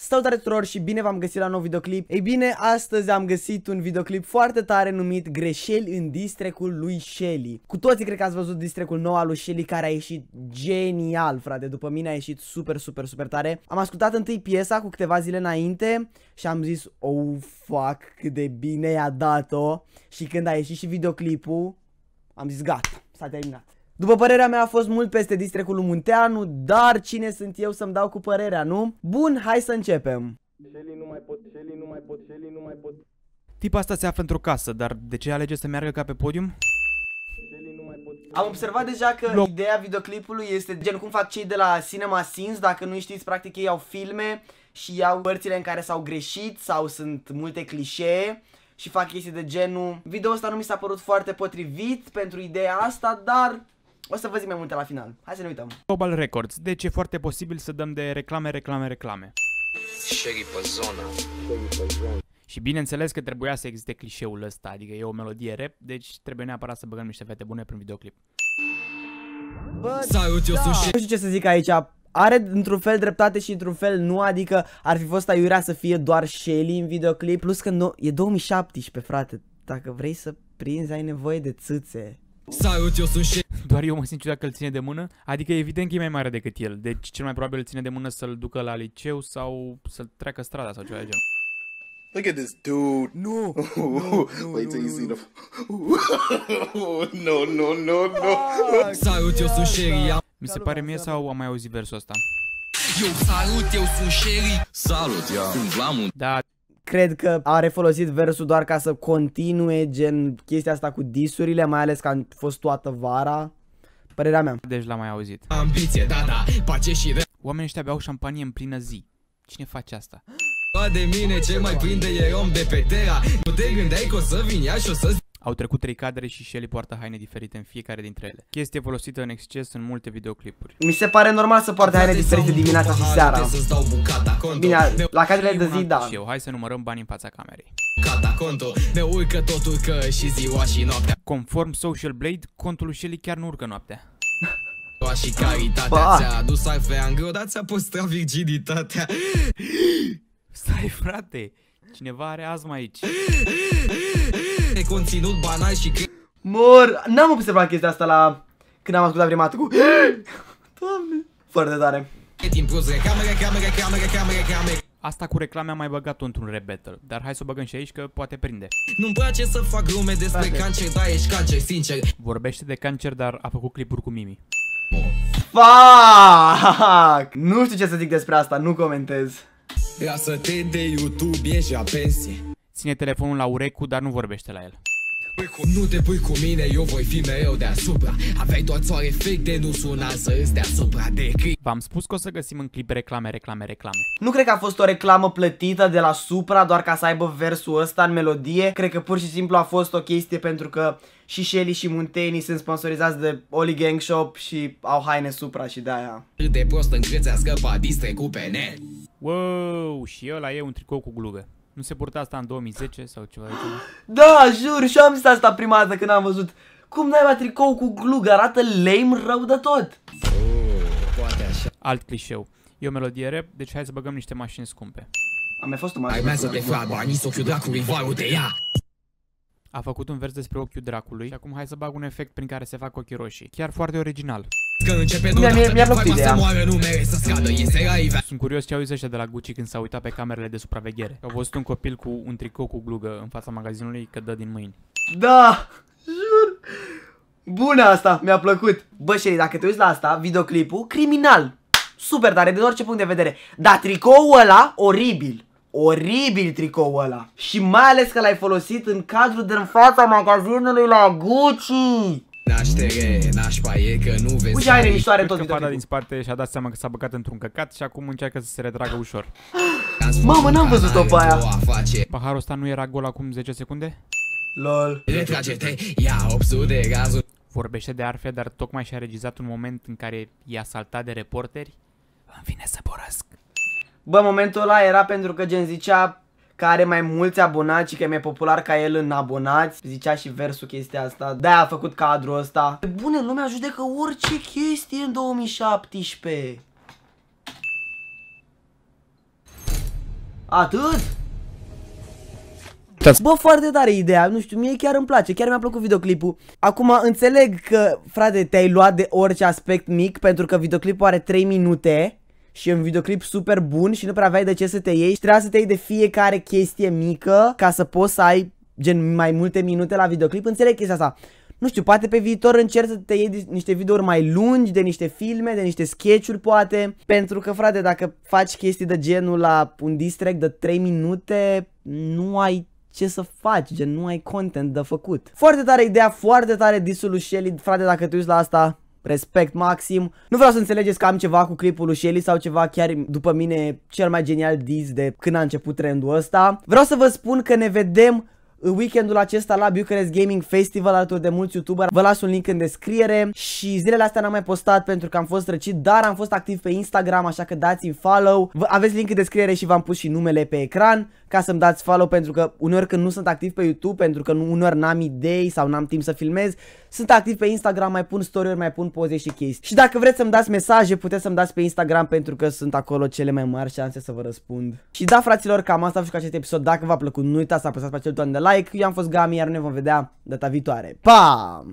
Salutare tuturor și bine v-am găsit la un nou videoclip. Ei bine, astăzi am găsit un videoclip foarte tare numit Greșeli în distrecul lui Shelly. Cu toții cred că ați văzut distrecul nou al lui Shelly care a ieșit genial, frate. După mine a ieșit super, super, super tare. Am ascultat întâi piesa cu câteva zile înainte și am zis Oh, fuck, cât de bine i-a dat-o. Și când a ieșit și videoclipul, am zis gata, s-a terminat după părerea mea a fost mult peste distrecul lui Munteanu, dar cine sunt eu să-mi dau cu părerea, nu? Bun, hai să începem. Shelly nu mai pot, Shelly nu mai pot, Shelly nu mai pot. Tipa asta se află într-o casă, dar de ce alege să meargă ca pe podium? Am observat deja că Lo ideea videoclipului este gen cum fac cei de la Cinema Sins, dacă nu știți, practic ei au filme și iau părțile în care s-au greșit sau sunt multe clișee și fac chestii de genul. Video ăsta nu mi s-a părut foarte potrivit pentru ideea asta, dar o să vă zic mai multe la final. Hai să ne uităm. Global Records. Deci e foarte posibil să dăm de reclame, reclame, reclame. Sherry pe zona. Și bineînțeles că trebuia să existe clișeul ăsta, adică e o melodie rap, deci trebuie neapărat să băgăm niște fete bune prin videoclip. Bă, Salut, eu da. sunt Nu știu ce să zic aici, are într-un fel dreptate și într-un fel nu, adică ar fi fost aiurea să fie doar Shelly în videoclip, plus că no, e 2017, frate, dacă vrei să prinzi ai nevoie de țâțe. Salut, eu sunt Shelly. Doar eu mă simt ciudat că îl ține de mână. Adică evident că e mai mare decât el. Deci cel mai probabil îl ține de mână să-l ducă la liceu sau să-l treacă strada sau ceva de genul. Look at this dude. No. no, no Wait till you see the. no, no, no, no. Salut, eu sunt Sherry. Mi se pare mie sau am mai auzit versul ăsta? Eu salut, eu sunt Sherry. Salut, eu sunt Vlamun. Da, cred că are folosit versul doar ca să continue gen chestia asta cu disurile, mai ales că a fost toată vara. Părerea mea. Deci l-am mai auzit. Ambiție, da, da, pace și re... Oamenii ăștia beau șampanie în plină zi. Cine face asta? de mine ce mai prinde e om de pe tera Nu te gândeai că o să vin ea și o să au trecut trei cadre și Shelly poartă haine diferite în fiecare dintre ele. Chestie folosită în exces în multe videoclipuri. Mi se pare normal să poarte haine diferite dimineața și seara. Bine, la cadrele de zi, da. Și eu, hai să numărăm bani în fața camerei. Cata conto, ne urcă totul că și ziua și noaptea. Conform Social Blade, contul lui Shelly chiar nu urcă noaptea. și caritatea ți-a adus arfe în dar ți-a păstrat virginitatea. Stai frate, cineva are azma aici conținut banal și Mor, n-am observat chestia asta la când am ascultat prima dată cu Doamne, foarte tare. Asta cu reclame am mai băgat-o într-un rap battle, dar hai să o băgăm și aici că poate prinde. Nu-mi place să fac glume despre Frate. cancer, dar ești cancer, sincer. Vorbește de cancer, dar a făcut clipuri cu Mimi. Fuck! Nu știu ce să zic despre asta, nu comentez. Lasă-te de YouTube, ieși la pensie. Ține telefonul la urecu, dar nu vorbește la el. Nu te pui cu mine, eu voi fi mereu deasupra. Aveai doar țoare fake de nu suna să îți deasupra de V-am spus că o să găsim în clip reclame, reclame, reclame. Nu cred că a fost o reclamă plătită de la Supra doar ca să aibă versul ăsta în melodie. Cred că pur și simplu a fost o chestie pentru că și Shelly și Muntenii sunt sponsorizați de Oli Gang Shop și au haine Supra și de aia De prost încât ți-a scăpat distre cu PN Wow, și ăla e un tricou cu glugă nu se purta asta în 2010 sau ceva de genul? Da, jur, și am zis asta prima dată când am văzut. Cum n-ai tricou cu glug, arată lame rău de tot. Oh, poate așa. Alt clișeu. E o melodie rap, deci hai să băgăm niște mașini scumpe. Am mai fost o mașină. Ai să te fac banii, s-o dracului, vai de ea. A făcut un vers despre ochiul dracului și acum hai să bag un efect prin care se fac ochii roșii. Chiar foarte original. Că începe mi-a, mi-a, mi-a plăcut ideea. Sunt curios ce au zis ăștia de la Gucci când s-au uitat pe camerele de supraveghere. Au văzut un copil cu un tricou cu glugă în fața magazinului că dă din mâini. Da, jur. Bună asta, mi-a plăcut. Bă, Sherry, dacă te uiți la asta, videoclipul, criminal. Super tare, din orice punct de vedere. Dar tricoul ăla, oribil. Oribil tricoul ăla. Și mai ales că l-ai folosit în cadrul din fața magazinului la Gucci. Naștere, nașpa e că nu vezi Uite, are miștoare tot videoclipul. din spate și-a dat seama că s-a băgat într-un căcat și acum încearcă să se retragă ușor. Mamă, n-am văzut-o pe aia. Paharul ăsta nu era gol acum 10 secunde? LOL. Retrage-te, ia 800 de gazul. Vorbește de arfe, dar tocmai și-a regizat un moment în care i-a saltat de reporteri. Îmi vine să porăsc. Bă, momentul ăla era pentru că gen zicea că are mai mulți abonați și că e mai popular ca el în abonați. Zicea și versul chestia asta. de a făcut cadrul ăsta. Bune, lumea judecă orice chestie în 2017. Atât? Bă, foarte tare ideea, nu știu, mie chiar îmi place, chiar mi-a plăcut videoclipul Acum înțeleg că, frate, te-ai luat de orice aspect mic Pentru că videoclipul are 3 minute și e un videoclip super bun și nu prea aveai de ce să te iei și trebuia să te iei de fiecare chestie mică ca să poți să ai gen mai multe minute la videoclip, înțeleg chestia asta. Nu știu, poate pe viitor încerc să te iei niște videouri mai lungi, de niște filme, de niște sketch-uri poate, pentru că frate, dacă faci chestii de genul la un distract de 3 minute, nu ai ce să faci, gen nu ai content de făcut. Foarte tare ideea, foarte tare disul lui Shelly, frate, dacă te uiți la asta, respect maxim. Nu vreau să înțelegeți că am ceva cu clipul lui Shelly sau ceva chiar după mine cel mai genial dis de când a început trendul ăsta. Vreau să vă spun că ne vedem weekendul acesta la Bucharest Gaming Festival alături de mulți youtuberi. Vă las un link în descriere și zilele astea n-am mai postat pentru că am fost răcit, dar am fost activ pe Instagram, așa că dați-mi follow. V aveți link în descriere și v-am pus și numele pe ecran ca să-mi dați follow pentru că uneori când nu sunt activ pe YouTube, pentru că uneori n-am idei sau n-am timp să filmez, sunt activ pe Instagram, mai pun story-uri, mai pun poze și chestii. Și dacă vreți să-mi dați mesaje, puteți să-mi dați pe Instagram pentru că sunt acolo cele mai mari șanse să vă răspund. Și da, fraților, cam asta a fost cu acest episod. Dacă v-a plăcut, nu uitați să apăsați pe acel ton de like. Eu am fost Gami, iar ne vom vedea data viitoare. Pa!